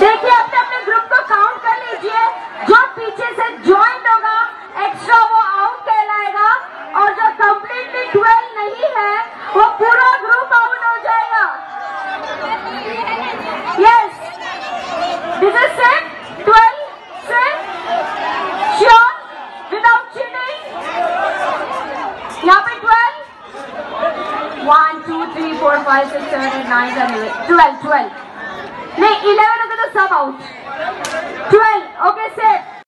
देखिए, अपने अपने ग्रुप को काउंट कर लीजिए। जो पीछे से ज्वाइंट होगा एक्स्ट्रा वो आउट कहलाएगा। और जो कंप्लीटली ट्वेल्व नहीं है, वो पूरा ग्रुप आउट हो जाएगा। Yes this is twelve set sure without cheating यहाँ पे twelve one two three four five six seven eight nine twelve twelve नहीं इलेवन होगा